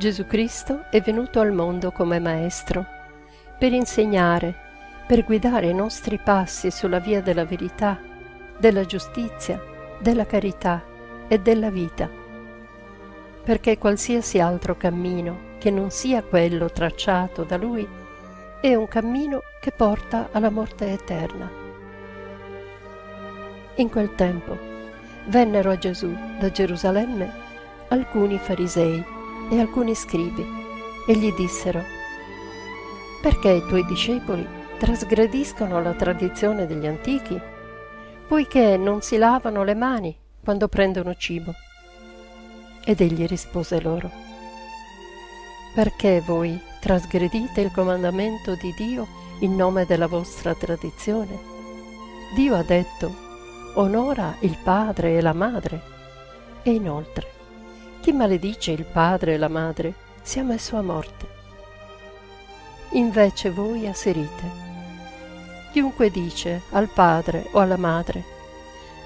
Gesù Cristo è venuto al mondo come Maestro, per insegnare, per guidare i nostri passi sulla via della verità, della giustizia, della carità e della vita. Perché qualsiasi altro cammino che non sia quello tracciato da Lui è un cammino che porta alla morte eterna. In quel tempo vennero a Gesù da Gerusalemme alcuni farisei e alcuni scribi e gli dissero perché i tuoi discepoli trasgrediscono la tradizione degli antichi, poiché non si lavano le mani quando prendono cibo. Ed egli rispose loro, perché voi trasgredite il comandamento di Dio in nome della vostra tradizione? Dio ha detto, onora il padre e la madre. E inoltre, chi maledice il padre e la madre sia messo a morte. Invece voi asserite, chiunque dice al padre o alla madre,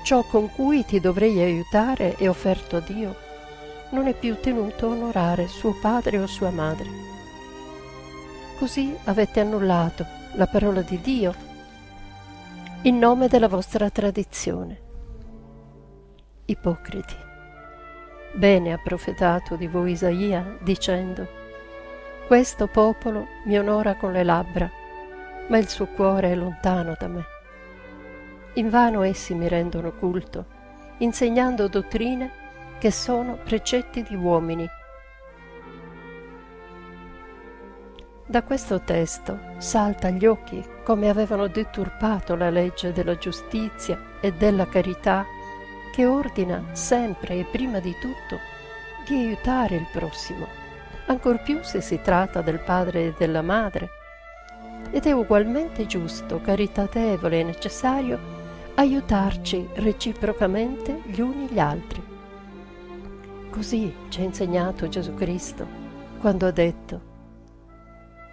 ciò con cui ti dovrei aiutare è offerto a Dio, non è più tenuto a onorare suo padre o sua madre. Così avete annullato la parola di Dio in nome della vostra tradizione. Ipocriti. Bene ha profetato di voi Isaia dicendo, questo popolo mi onora con le labbra, ma il suo cuore è lontano da me. Invano essi mi rendono culto, insegnando dottrine che sono precetti di uomini. Da questo testo salta agli occhi come avevano deturpato la legge della giustizia e della carità che ordina sempre e prima di tutto di aiutare il prossimo, ancor più se si tratta del padre e della madre. Ed è ugualmente giusto, caritatevole e necessario aiutarci reciprocamente gli uni gli altri. Così ci ha insegnato Gesù Cristo quando ha detto,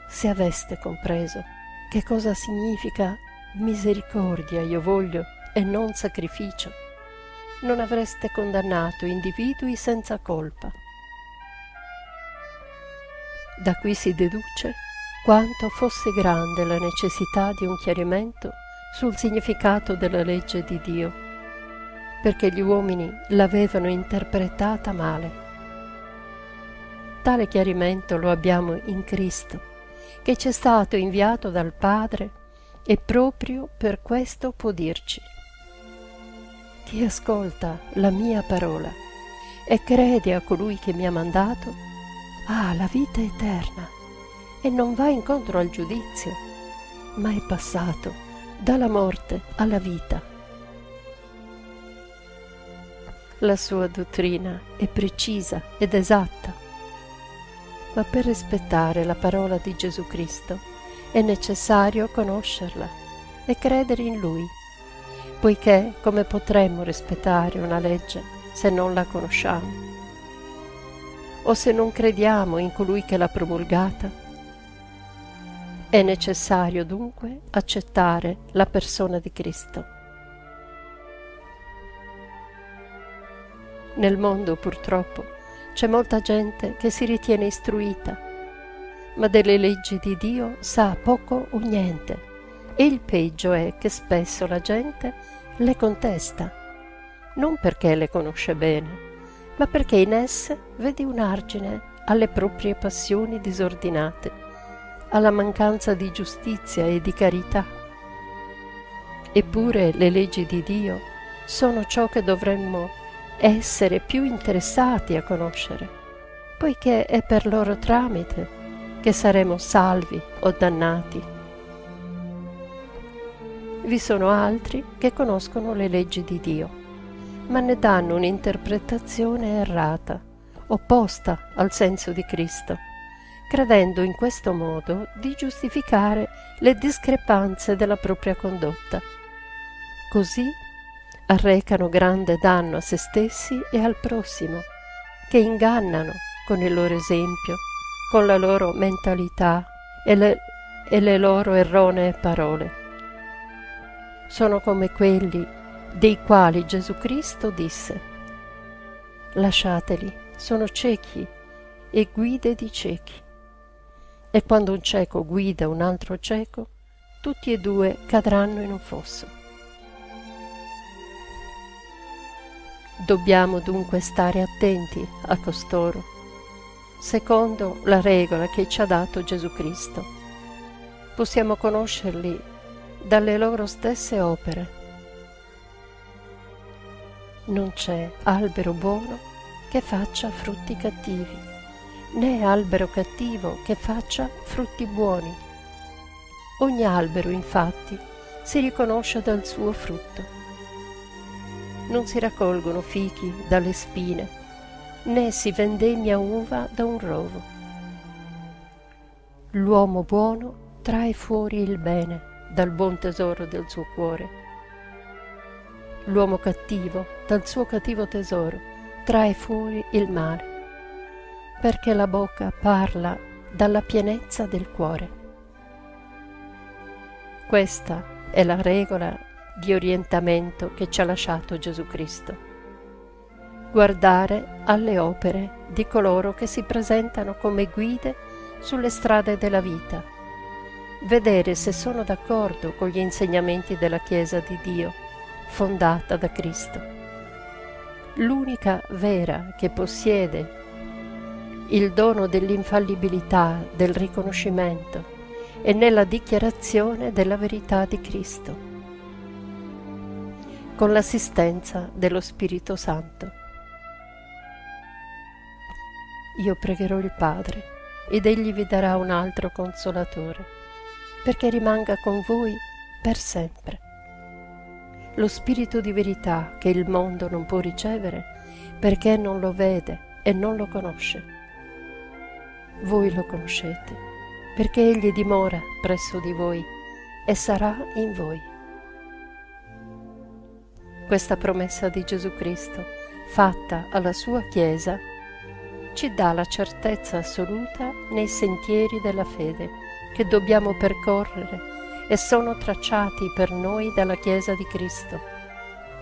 se aveste compreso che cosa significa misericordia io voglio e non sacrificio, non avreste condannato individui senza colpa. Da qui si deduce quanto fosse grande la necessità di un chiarimento sul significato della legge di Dio, perché gli uomini l'avevano interpretata male. Tale chiarimento lo abbiamo in Cristo, che ci è stato inviato dal Padre e proprio per questo può dirci chi ascolta la mia parola e crede a colui che mi ha mandato, ha la vita eterna e non va incontro al giudizio, ma è passato dalla morte alla vita. La sua dottrina è precisa ed esatta, ma per rispettare la parola di Gesù Cristo è necessario conoscerla e credere in Lui poiché come potremmo rispettare una legge se non la conosciamo? O se non crediamo in colui che l'ha promulgata? È necessario dunque accettare la persona di Cristo. Nel mondo purtroppo c'è molta gente che si ritiene istruita, ma delle leggi di Dio sa poco o niente il peggio è che spesso la gente le contesta, non perché le conosce bene, ma perché in esse vede un argine alle proprie passioni disordinate, alla mancanza di giustizia e di carità. Eppure le leggi di Dio sono ciò che dovremmo essere più interessati a conoscere, poiché è per loro tramite che saremo salvi o dannati. Vi sono altri che conoscono le leggi di Dio, ma ne danno un'interpretazione errata, opposta al senso di Cristo, credendo in questo modo di giustificare le discrepanze della propria condotta. Così arrecano grande danno a se stessi e al prossimo, che ingannano con il loro esempio, con la loro mentalità e le, e le loro erronee parole sono come quelli dei quali Gesù Cristo disse, lasciateli, sono ciechi e guide di ciechi. E quando un cieco guida un altro cieco, tutti e due cadranno in un fosso. Dobbiamo dunque stare attenti a costoro, secondo la regola che ci ha dato Gesù Cristo. Possiamo conoscerli dalle loro stesse opere. Non c'è albero buono che faccia frutti cattivi, né albero cattivo che faccia frutti buoni. Ogni albero, infatti, si riconosce dal suo frutto non si raccolgono fichi dalle spine, né si vendemmia uva da un rovo. L'uomo buono trae fuori il bene dal buon tesoro del suo cuore. L'uomo cattivo dal suo cattivo tesoro trae fuori il male, perché la bocca parla dalla pienezza del cuore. Questa è la regola di orientamento che ci ha lasciato Gesù Cristo. Guardare alle opere di coloro che si presentano come guide sulle strade della vita, vedere se sono d'accordo con gli insegnamenti della Chiesa di Dio, fondata da Cristo. L'unica vera che possiede il dono dell'infallibilità, del riconoscimento e nella dichiarazione della verità di Cristo con l'assistenza dello Spirito Santo. Io pregherò il Padre ed egli vi darà un altro consolatore, perché rimanga con voi per sempre. Lo Spirito di verità che il mondo non può ricevere perché non lo vede e non lo conosce. Voi lo conoscete, perché egli dimora presso di voi e sarà in voi questa promessa di Gesù Cristo, fatta alla sua Chiesa, ci dà la certezza assoluta nei sentieri della fede che dobbiamo percorrere e sono tracciati per noi dalla Chiesa di Cristo,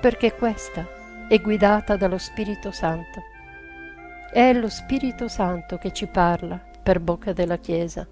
perché questa è guidata dallo Spirito Santo. È lo Spirito Santo che ci parla per bocca della Chiesa